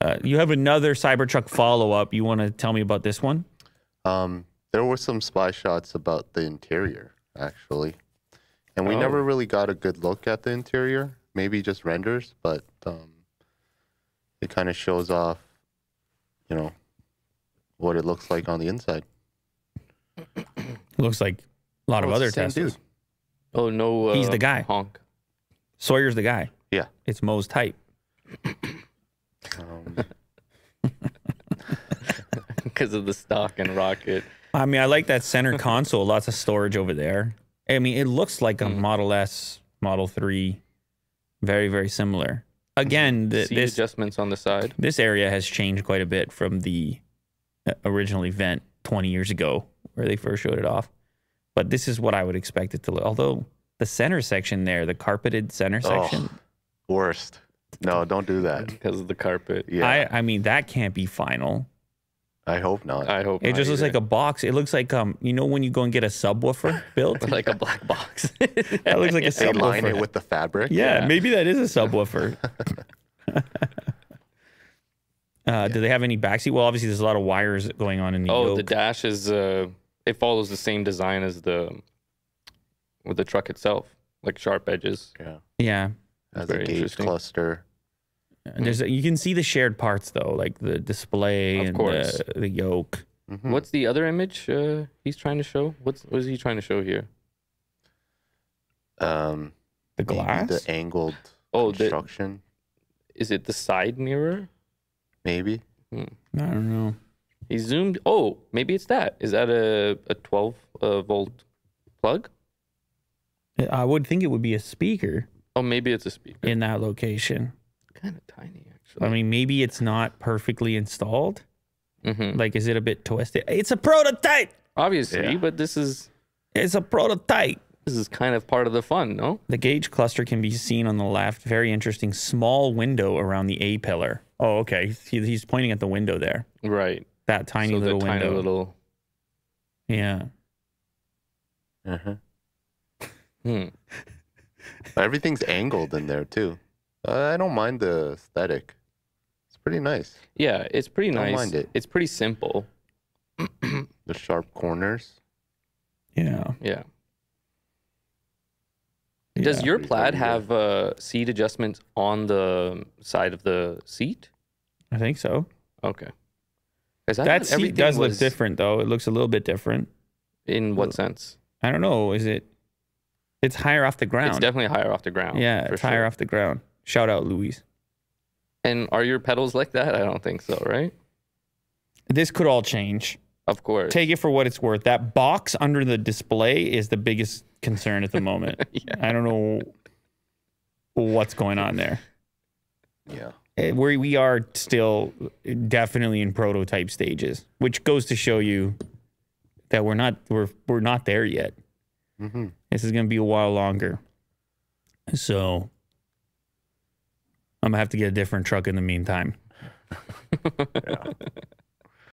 Uh, you have another Cybertruck follow up. You want to tell me about this one? Um, there were some spy shots about the interior, actually. And we Oh. never really got a good look at the interior. Maybe just renders, but um, it kind of shows off, you know, what it looks like on the inside. Looks like a lot of Oh, it's other the same Teslas. Oh no, uh, He's the guy. Honk. Sawyer's the guy. Yeah. It's Mo's type. Um, because of the stock and rocket. I mean, I like that center console. Lots of storage over there. I mean, it looks like a Mm. Model S, Model 3. Very, very similar. Again, the, Seat this adjustments on the side. this area has changed quite a bit from the uh, original event 20 years ago where they first showed it off. But this is what I would expect it to look. Although the center section there, the carpeted center Oh, section, worst. No, don't do that. because of the carpet. Yeah, I I mean that can't be final. I, hope not. I hope It not just looks like a box. It looks like um you know when you go and get a subwoofer built. like a black box. that looks like a they line it with the fabric. yeah, yeah. maybe that is a subwoofer. uh, Do they have any backseat? Well, obviously there's a lot of wires going on in the oh, yoke. the dash is uh, it follows the same design as the with the truck itself, like sharp edges. Yeah. yeah, Has a Very gauge interesting. cluster. And There's you can see the shared parts though, like the display Of and course. the, the yoke. Mhm. What's the other image uh, he's trying to show? What's what is he trying to show here? Um, The maybe glass. The angled Oh, the, construction. is it the side mirror? Maybe. I don't know. He zoomed. Oh, maybe it's that. Is that a a 12 uh, volt plug? I would think it would be a speaker Oh, maybe it's a speaker. in that location. Kind of tiny, actually. I mean, maybe it's not perfectly installed. hmm Like, is it a bit twisted? It's a prototype. obviously, Yeah. but this is It's a prototype. this is kind of part of the fun, no? The gauge cluster can be seen on the left. Very interesting. Small window around the A pillar. Oh, okay. He, he's pointing at the window there. Right. That tiny so little the window. tiny little. Yeah. Uh-huh. Hmm. Everything's angled in there too. I don't mind the aesthetic. It's pretty nice. Yeah, it's pretty Don't nice. mind it. It's pretty simple. The sharp corners. Yeah. Yeah. Does Yeah. your plaid have uh, seat adjustments on the side of the seat? I think so. Okay. I That seat does look was- different, though. It looks a little bit different. In what sense? I don't know. Is it? It's higher off the ground. It's definitely higher off the ground. yeah, for it's higher off the ground. Shout out, Louise. And are your pedals like that? I don't think so, right? This could all change. Of course. Take it for what it's worth. That box under the display is the biggest concern at the moment. Yeah. I don't know what's going on there. Yeah. Eh, We we are still definitely in prototype stages, which goes to show you that we're not we're we're not there yet. hmm This is going to be a while longer. So I'm gonna have to get a different truck in the meantime. Yeah.